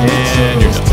And you're done.